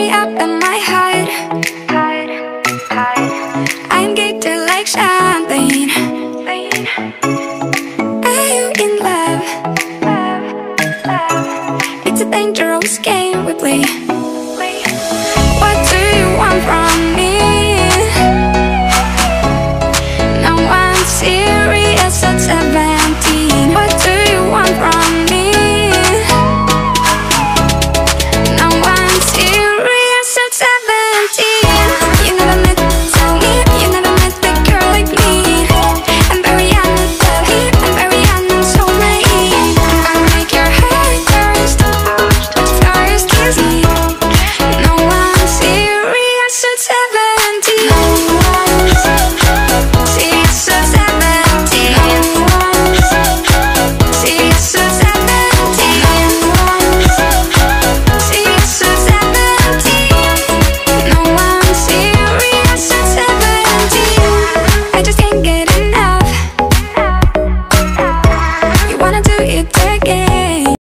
me up and my hide. I'm gated like champagne. Are you in love. It's a dangerous game we play. guarantee.